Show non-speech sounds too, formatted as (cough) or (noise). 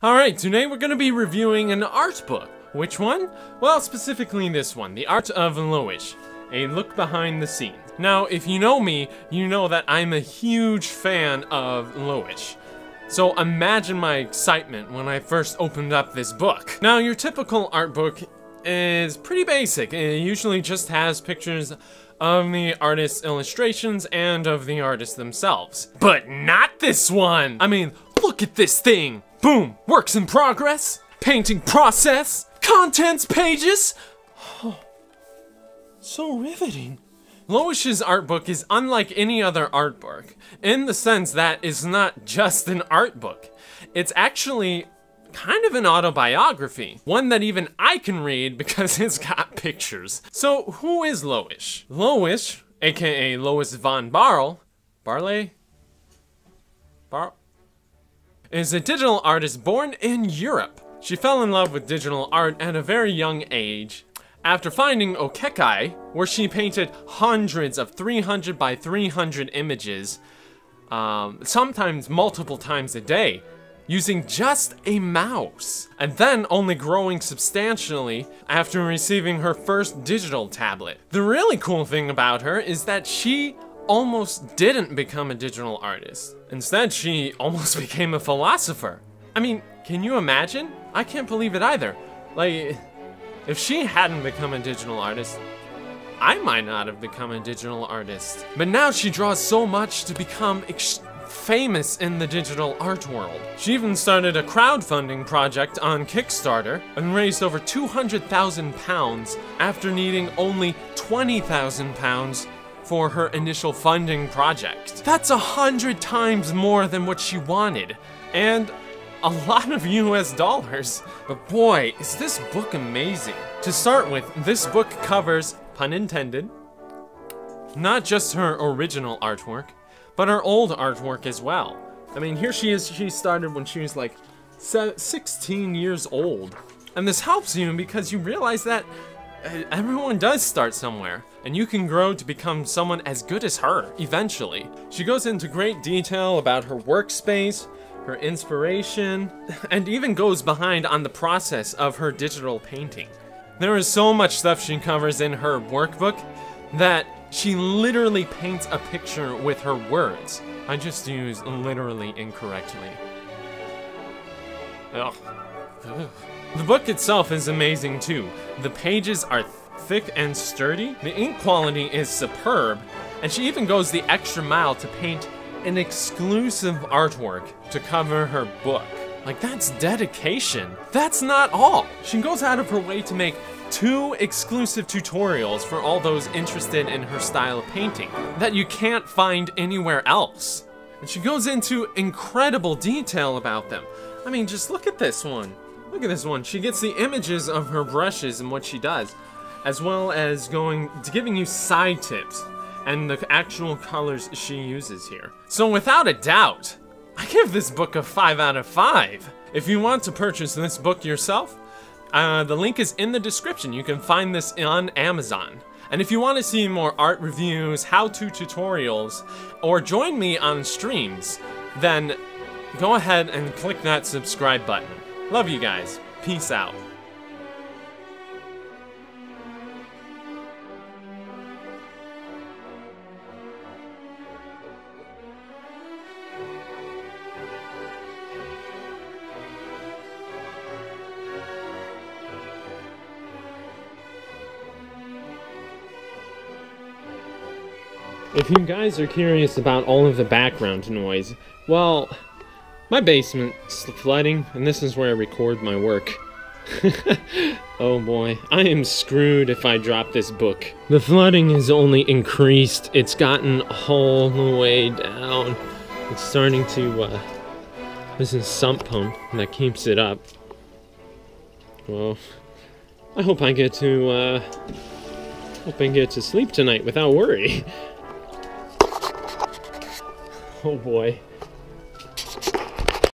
Alright, today we're going to be reviewing an art book. Which one? Well, specifically this one, The Art of Loish, a look behind the scenes. Now, if you know me, you know that I'm a huge fan of Loish. So imagine my excitement when I first opened up this book. Now, your typical art book is pretty basic. It usually just has pictures of the artist's illustrations and of the artists themselves. But not this one! I mean, look at this thing! Boom! Works in progress, painting process, contents pages! Oh, so riveting. Loish's art book is unlike any other art book, in the sense that it's not just an art book. It's actually kind of an autobiography. One that even I can read because it's got pictures. So who is Loish? Loish, aka Lois von Barle, Barley? Bar is a digital artist born in Europe. She fell in love with digital art at a very young age after finding Oekaki, where she painted hundreds of 300 by 300 images, um, sometimes multiple times a day, using just a mouse, and then only growing substantially after receiving her first digital tablet. The really cool thing about her is that she almost didn't become a digital artist. Instead, she almost (laughs) became a philosopher. I mean, can you imagine? I can't believe it either. Like, if she hadn't become a digital artist, I might not have become a digital artist. But now she draws so much to become famous in the digital art world. She even started a crowdfunding project on Kickstarter and raised over 200,000 pounds after needing only 20,000 pounds for her initial funding project. That's a hundred times more than what she wanted, and a lot of US dollars. But boy, is this book amazing. To start with, this book covers, pun intended, not just her original artwork, but her old artwork as well. I mean, here she is, she started when she was like 16 years old. And this helps you because you realize that everyone does start somewhere, and you can grow to become someone as good as her, eventually. She goes into great detail about her workspace, her inspiration, (laughs) and even goes behind on the process of her digital painting. There is so much stuff she covers in her workbook that she literally paints a picture with her words. I just used literally incorrectly. Ugh. Ugh. The book itself is amazing too. The pages are thick and sturdy, the ink quality is superb, and she even goes the extra mile to paint an exclusive artwork to cover her book. Like, that's dedication. That's not all. She goes out of her way to make two exclusive tutorials for all those interested in her style of painting that you can't find anywhere else. And she goes into incredible detail about them. I mean, just look at this one. Look at this one. She gets the images of her brushes and what she does, as well as going to giving you side tips and the actual colors she uses here. So without a doubt, I give this book a 5 out of 5. If you want to purchase this book yourself, uh, the link is in the description. You can find this on Amazon. And if you want to see more art reviews, how-to tutorials, or join me on streams, then go ahead and click that subscribe button. Love you guys. Peace out. If you guys are curious about all of the background noise, well, my basement's flooding, and this is where I record my work. (laughs) oh boy, I am screwed if I drop this book. The flooding has only increased. It's gotten all the way down. It's starting to, uh, this is sump pump that keeps it up. Well, I hope I get to, uh, hope I get to sleep tonight without worry. (laughs) Oh boy.